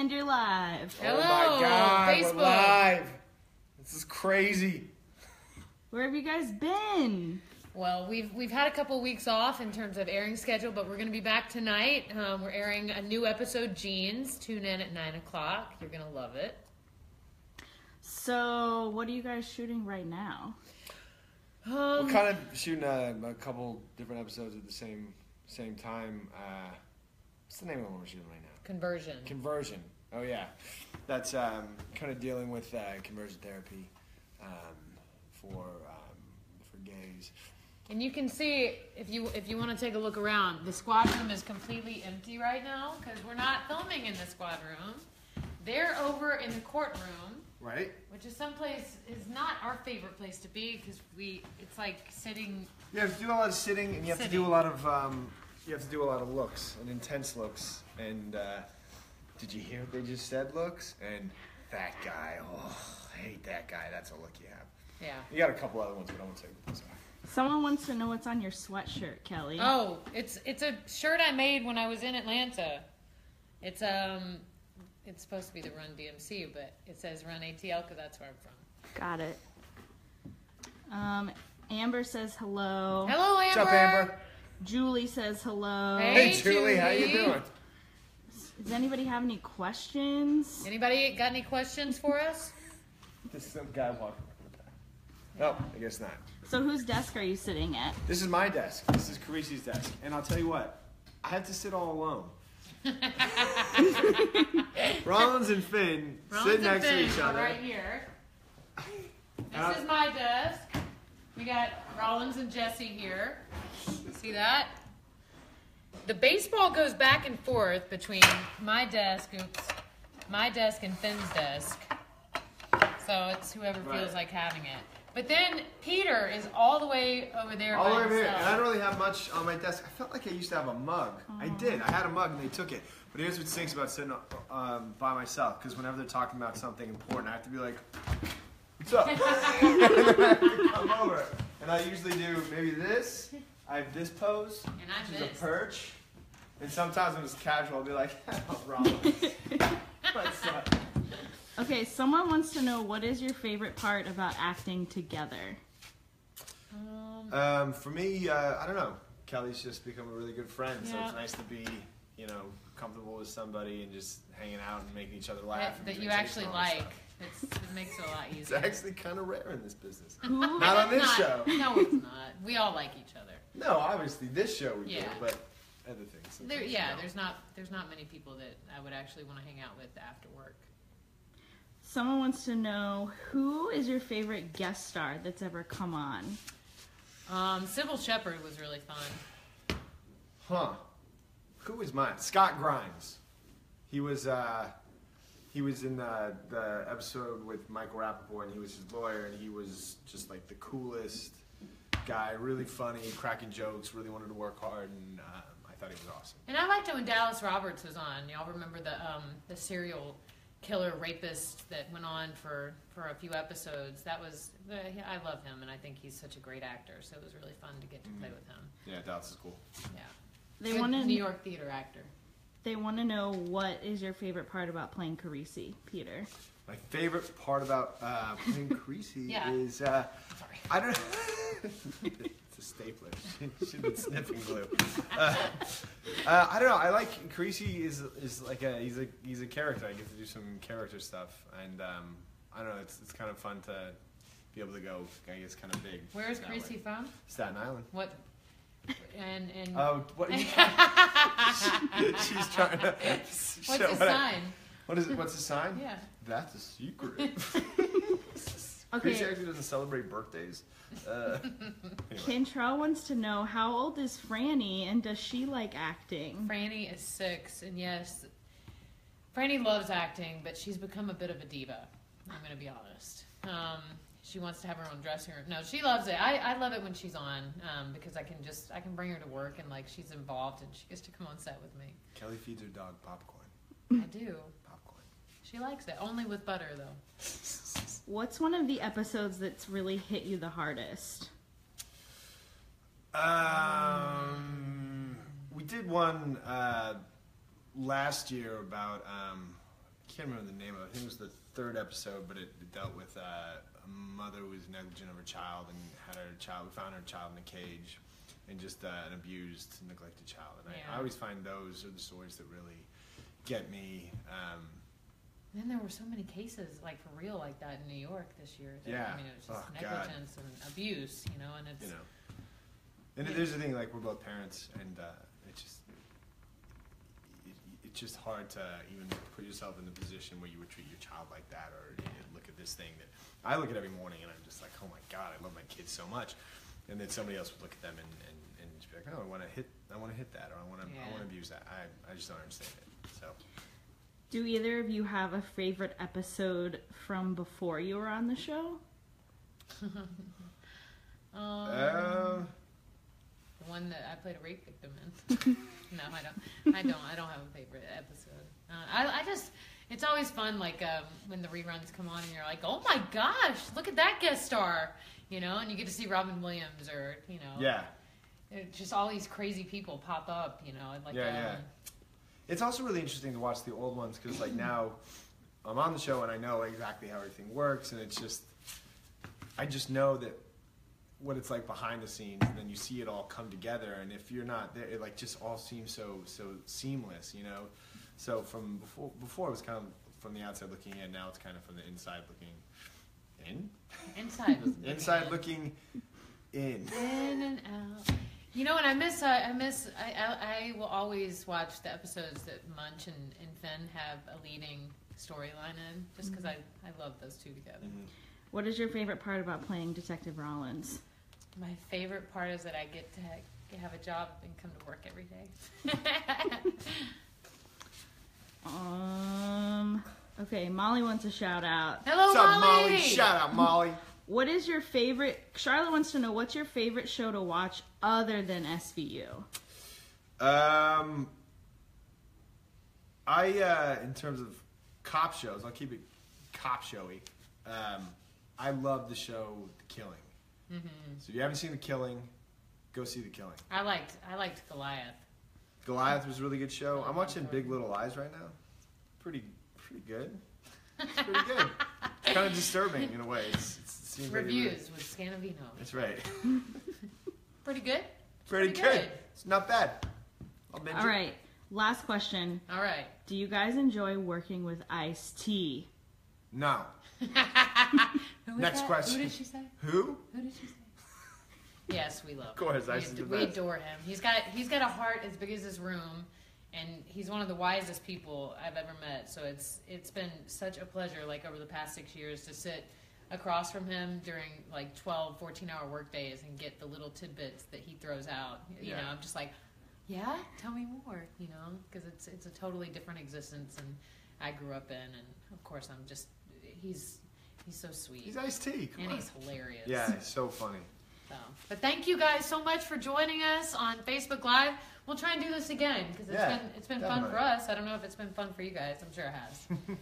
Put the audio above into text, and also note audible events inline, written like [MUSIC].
And you're live. Hello, oh my god, Facebook. we're live. This is crazy. Where have you guys been? Well, we've we've had a couple weeks off in terms of airing schedule, but we're going to be back tonight. Um, we're airing a new episode, Genes. Tune in at nine o'clock. You're going to love it. So, what are you guys shooting right now? Um, We're kind of shooting a, a couple different episodes at the same same time. Uh, what's the name of what we're shooting right now? conversion. Conversion. Oh yeah, that's um, kind of dealing with uh, conversion therapy um, for um, for gays. And you can see if you if you want to take a look around, the squad room is completely empty right now because we're not filming in the squad room. They're over in the courtroom, Right. which is someplace is not our favorite place to be because we it's like sitting. You have to do a lot of sitting, and you have to do a lot of um, you have to do a lot of looks and intense looks. And uh, did you hear what they just said? Looks and that guy. Oh, I hate that guy. That's a look you have. Yeah. You got a couple other ones, but I won't say what those are. Someone wants to know what's on your sweatshirt, Kelli. Oh, it's it's a shirt I made when I was in Atlanta. It's um, it's supposed to be the Run DMC, but it says Run ATL because that's where I'm from. Got it. Um, Amber says hello. Hello, Amber. What's up, Amber? Julie says hello. Hey. Hey, Julie, how you doing? Does anybody have any questions? Anybody got any questions for us? There's some guy walking. No, I guess not. So, whose desk are you sitting at? This is my desk. This is Carisi's desk, and I'll tell you what. I have to sit all alone. [LAUGHS] Rollins and Finn Rollins sit next and to each other. Right here. And I- This is my desk. We got Rollins and Jesse here. See that? The baseball goes back and forth between my desk, oops, my desk and Finn's desk. So it's whoever feels Right. like having it. But then Peter is all the way over there All by the way over here, and I don't really have much on my desk. I felt like I used to have a mug. I did. I had a mug, and they took it. But here's what stinks about sitting um, by myself, because whenever they're talking about something important, I have to be like, "What's up?" and then I have to come over, and I usually do maybe this. I have this pose, And I which is a perch, and sometimes when it's casual, I'll be like, "Oh, Rollins." What's up? Okay, someone wants to know what is your favorite part about acting together? Um, Um, for me, uh, I don't know. Kelli's just become a really good friend, so it's nice to be, you know, comfortable with somebody and just hanging out and making each other laugh. that, and that you actually like. stuff. It's, it makes it a lot easier. It's actually kind of rare in this business. [LAUGHS] Not on this Not- show. No, it's not. We all like each other. No, obviously this show we do, but other things. There, yeah, we don't. there's not there's not many people that I would actually want to hang out with after work. Someone wants to know who is your favorite guest star that's ever come on? Um, Cybill Shepherd was really fun. Huh? Who was mine? Scott Grimes. He was. uh he was in the, the episode with Michael Rapaport, and he was his lawyer, and he was just like the coolest guy, really funny, cracking jokes, really wanted to work hard, and um, I thought he was awesome. And I liked it when Dallas Roberts was on. Y'all remember the um, the serial killer rapist that went on for, for a few episodes? That was I love him, and I think he's such a great actor. So it was really fun to get to play with him. Yeah, Dallas is cool. Yeah, They Good want New. York theater actor. They want to know what is your favorite part about playing Carisi, Peter. My favorite part about uh, playing Carisi [LAUGHS] Yeah. is uh, Sorry. I don't. [LAUGHS] it's a stapler. [LAUGHS] She, she's been sniffing glue. Uh, uh, I don't know. I like Carisi is is like a he's a he's a character. I get to do some character stuff, and um, I don't know. It's it's kind of fun to be able to go. I guess kind of big. Where's that Carisi way. from? Staten Island. What? And and Oh, what? Are you [LAUGHS] [LAUGHS] she's trying to. what's show his what I- sign? What is it? What's the sign? Yeah. That's a secret. [LAUGHS] Okay. She actually doesn't celebrate birthdays. Uh, anyway. Cantrell wants to know how old is Franny and does she like acting? Franny is six, and yes, Franny loves acting, but she's become a bit of a diva. I'm going to be honest. Um, she wants to have her own dressing room. No, she loves it. I, I love it when she's on um, because I can just I can bring her to work and like she's involved and she gets to come on set with me. Kelli feeds her dog popcorn. I do. Popcorn. She likes it only with butter though. [LAUGHS] What's one of the episodes that's really hit you the hardest? Um, we did one uh, last year about um, can't remember the name of it. I think it was the third episode, but it, it dealt with uh, a mother who was negligent of her child and had her child. We found her child in a cage, and just uh, an abused, neglected child. And I, Yeah. I always find those are the stories that really get me. Um, Then there were so many cases, like for real, like that in New York this year. That, Yeah. I mean, it was just Oh, God. negligence and abuse, you know, and it's. you know. And Yeah. there's the thing, like we're both parents, and uh, it's just it, it's just hard to even put yourself in the position where you would treat your child like that, or you know, look at this thing that I look at every morning, and I'm just like, oh my god, I love my kids so much, and then somebody else would look at them and, and, and just be like, oh, I want to hit, I want to hit that, or I want to, I Yeah. want to abuse that. I, I just don't understand it. So Do either of you have a favorite episode from before you were on the show? [LAUGHS] Um, um, the one that I played a rape victim in. [LAUGHS] no, I don't. I don't. I don't have a favorite episode. Uh, I, I just. It's always fun, like um, when the reruns come on, and you're like, "Oh my gosh, look at that guest star," you know, and you get to see Robin Williams, or you know, yeah. it- just all these crazy people pop up, you know, and like Yeah, um, yeah. It's also really interesting to watch the old ones because, like, now I'm on the show and I know exactly how everything works, and it's just, I just know that what it's like behind the scenes, and then you see it all come together. And if you're not there, it like just all seems so so seamless, you know. So from before, before it was kind of from the outside looking in. Now it's kind of from the inside looking in. inside, [LAUGHS] Inside looking in. in and out. You know, what I miss. I, I miss. I, I I will always watch the episodes that Munch and, and Finn have a leading storyline in, just because I I love those two together. Mhm. What is your favorite part about playing Detective Rollins? My favorite part is that I get to have a job and come to work every day. [LAUGHS] Um. Okay, Molly wants a shout out. Hello, What's up, Molly. Molly? Shout out, Molly. What is your favorite? Charlotte wants to know what's your favorite show to watch other than SVU. Um, I uh, in terms of cop shows, I'll keep it cop showy. Um, I love the show The Killing. Mhm. So if you haven't seen The Killing, go see The Killing. I liked I liked Goliath. Goliath was a really good show. I'm watching Big Little Lies right now. Pretty, pretty good. It's pretty good. it's kind of [LAUGHS] disturbing in a way. It's, it's, it seems like it really- Reviews with Scanavino. That's right. [LAUGHS] Pretty good. Pretty, Pretty good. good. It's not bad. I'll binge All it. right, last question. All right. Do you guys enjoy working with Ice T? No. [LAUGHS] Who was Next that? question. Who did she say? Who? Who did she say? Yes, we love. Of course, Ice is we, the we adore him. He's got he's got a heart as big as his room, and he's one of the wisest people I've ever met. So it's it's been such a pleasure, like over the past six years, to sit across from him during like 12, 14 hour work days and get the little tidbits that he throws out. You Yeah. know, I'm just like, yeah, tell me more. You know, because it's it's a totally different existence, and I grew up in, and of course, I'm just he's he's so sweet. He's Ice T. Come and on. he's hilarious. Yeah, he's so funny. So, but thank you guys so much for joining us on Facebook Live. We'll try and do this again because it's Yeah, been it's been fun for us. I don't know if it's been fun for you guys. I'm sure it has. [LAUGHS]